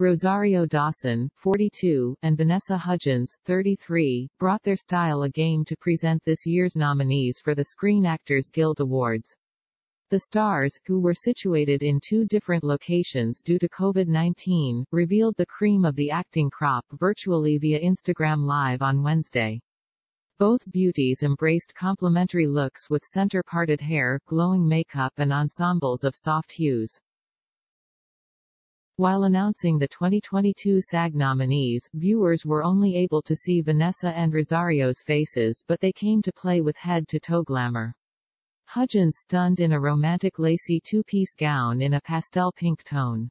Rosario Dawson, 42, and Vanessa Hudgens, 33, brought their style a game to present this year's nominees for the Screen Actors Guild Awards. The stars, who were situated in two different locations due to COVID-19, revealed the cream of the acting crop virtually via Instagram Live on Wednesday. Both beauties embraced complementary looks with center-parted hair, glowing makeup and ensembles of soft hues. While announcing the 2022 SAG nominees, viewers were only able to see Vanessa and Rosario's faces but they came to play with head-to-toe glamour. Hudgens stunned in a romantic lacy two-piece gown in a pastel pink tone.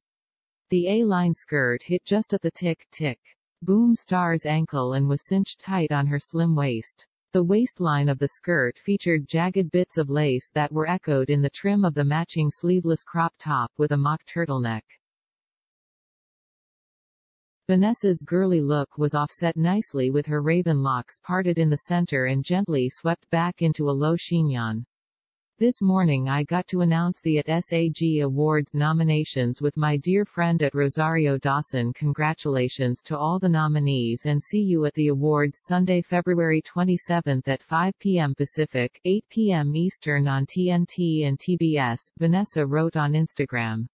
The A-line skirt hit just at the tick-tick boom star's ankle and was cinched tight on her slim waist. The waistline of the skirt featured jagged bits of lace that were echoed in the trim of the matching sleeveless crop top with a mock turtleneck. Vanessa's girly look was offset nicely with her raven locks parted in the center and gently swept back into a low chignon. This morning I got to announce the at SAG Awards nominations with my dear friend at Rosario Dawson Congratulations to all the nominees and see you at the awards Sunday, February 27th at 5 p.m. Pacific, 8 p.m. Eastern on TNT and TBS, Vanessa wrote on Instagram.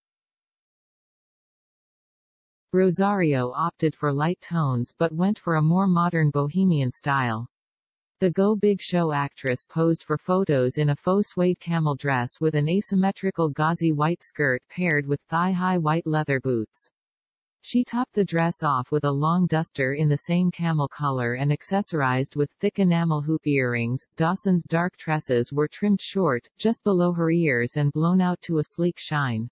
Rosario opted for light tones but went for a more modern bohemian style. The Go Big Show actress posed for photos in a faux suede camel dress with an asymmetrical gauzy white skirt paired with thigh-high white leather boots. She topped the dress off with a long duster in the same camel color and accessorized with thick enamel hoop earrings. Dawson's dark tresses were trimmed short, just below her ears and blown out to a sleek shine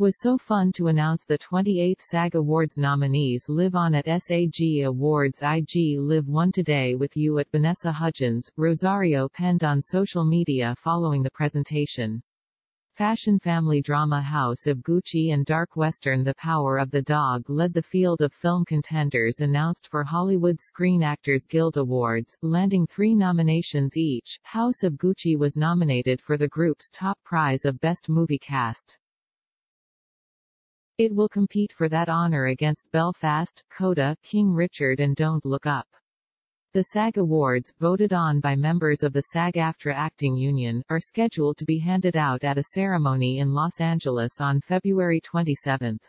was so fun to announce the 28th SAG Awards nominees live on at SAG Awards IG Live One Today with you at Vanessa Hudgens, Rosario penned on social media following the presentation. Fashion family drama House of Gucci and dark western The Power of the Dog led the field of film contenders announced for Hollywood Screen Actors Guild Awards, landing three nominations each. House of Gucci was nominated for the group's top prize of Best Movie Cast. It will compete for that honor against Belfast, Coda, King Richard and Don't Look Up. The SAG Awards, voted on by members of the SAG-AFTRA Acting Union, are scheduled to be handed out at a ceremony in Los Angeles on February 27.